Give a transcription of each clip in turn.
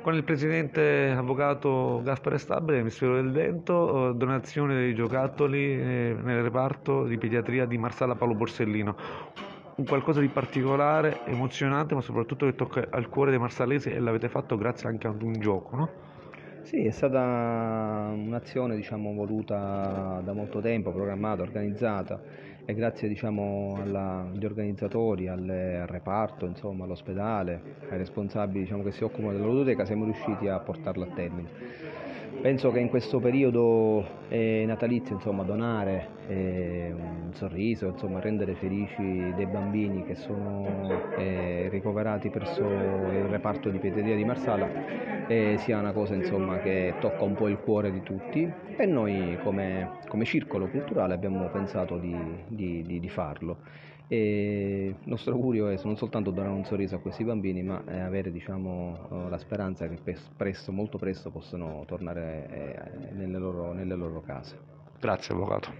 Con il presidente avvocato Gaspare Stabile, Ministero del Vento, eh, donazione dei giocattoli eh, nel reparto di pediatria di Marsala Paolo Borsellino. Un qualcosa di particolare, emozionante, ma soprattutto che tocca al cuore dei marsalesi e l'avete fatto grazie anche ad un gioco, no? Sì, è stata un'azione diciamo, voluta da molto tempo, programmata, organizzata e grazie diciamo, alla, agli organizzatori, alle, al reparto, insomma, all'ospedale, ai responsabili diciamo, che si occupano della ludoteca siamo riusciti a portarla a termine. Penso che in questo periodo eh, natalizio insomma, donare eh, un sorriso, insomma, rendere felici dei bambini che sono eh, ricoverati presso il reparto di pediatria di Marsala eh, sia una cosa insomma, che tocca un po' il cuore di tutti e noi come, come circolo culturale abbiamo pensato di, di, di, di farlo. E il nostro augurio è non soltanto dare un sorriso a questi bambini, ma avere diciamo, eh, la speranza che presto, molto presto possano tornare eh, nelle loro, nelle loro case. Grazie Avvocato.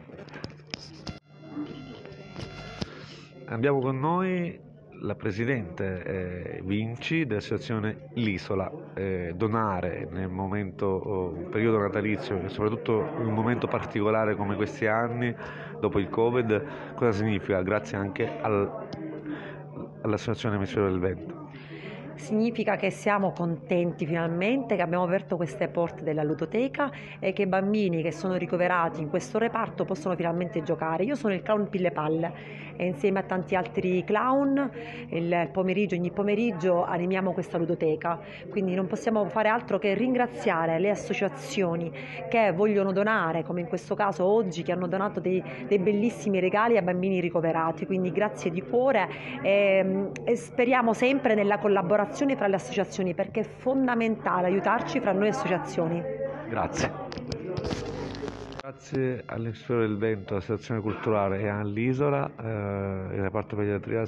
Abbiamo con noi la Presidente eh, Vinci dell'associazione L'Isola. Eh, donare nel momento, oh, periodo natalizio e soprattutto in un momento particolare come questi anni, dopo il Covid, cosa significa? Grazie anche al, all'Associazione Ministero del Vento significa che siamo contenti finalmente che abbiamo aperto queste porte della ludoteca e che i bambini che sono ricoverati in questo reparto possono finalmente giocare. Io sono il clown Pille Palle e insieme a tanti altri clown il pomeriggio, ogni pomeriggio animiamo questa ludoteca, quindi non possiamo fare altro che ringraziare le associazioni che vogliono donare, come in questo caso oggi, che hanno donato dei, dei bellissimi regali a bambini ricoverati, quindi grazie di cuore e, e speriamo sempre nella collaborazione collaborazione fra le associazioni perché è fondamentale aiutarci fra noi associazioni. Grazie. Grazie all'Istituto del Vento, all'Associazione Culturale e all'Isola, eh, il reparto pediatria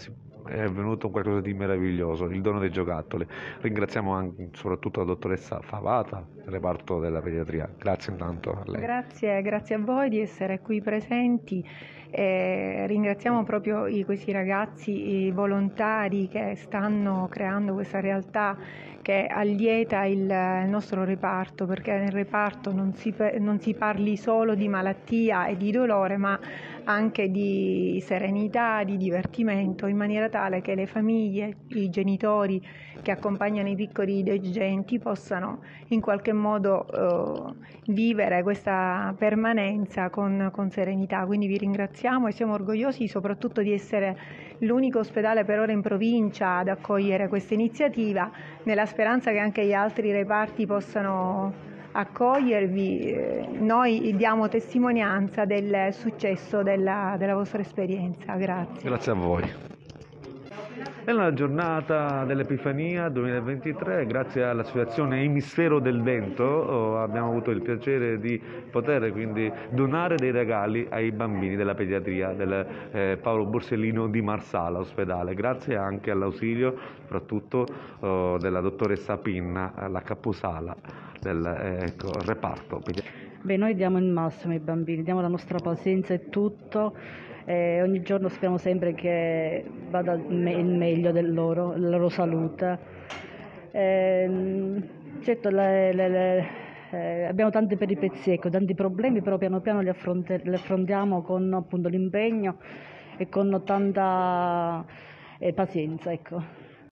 è venuto qualcosa di meraviglioso, il dono dei giocattoli. Ringraziamo anche, soprattutto la dottoressa Favata, il reparto della pediatria. Grazie intanto a lei. Grazie, grazie a voi di essere qui presenti. Eh, ringraziamo proprio i, questi ragazzi i volontari che stanno creando questa realtà che allieta il, il nostro reparto, perché nel reparto non si, non si parli solo di malattia e di dolore, ma anche di serenità, di divertimento, in maniera tale che le famiglie, i genitori che accompagnano i piccoli degenti possano in qualche modo eh, vivere questa permanenza con, con serenità. Quindi vi ringraziamo e siamo orgogliosi soprattutto di essere l'unico ospedale per ora in provincia ad accogliere questa iniziativa, nella speranza che anche gli altri reparti possano accogliervi. Eh, noi diamo testimonianza del successo della, della vostra esperienza. Grazie. Grazie a voi. Nella giornata dell'Epifania 2023, grazie all'associazione Emisfero del Vento, oh, abbiamo avuto il piacere di poter quindi donare dei regali ai bambini della pediatria del eh, Paolo Borsellino di Marsala ospedale, grazie anche all'ausilio soprattutto oh, della dottoressa Pinna, la caposala del eh, ecco, reparto. Beh, noi diamo il massimo ai bambini, diamo la nostra pazienza e tutto e ogni giorno speriamo sempre che vada il meglio del loro, della loro salute. E, ehm, certo, le, le, le, eh, abbiamo tante peripezie, ecco, tanti problemi, però piano piano li, affronte, li affrontiamo con appunto, l'impegno e con tanta eh, pazienza. Ecco.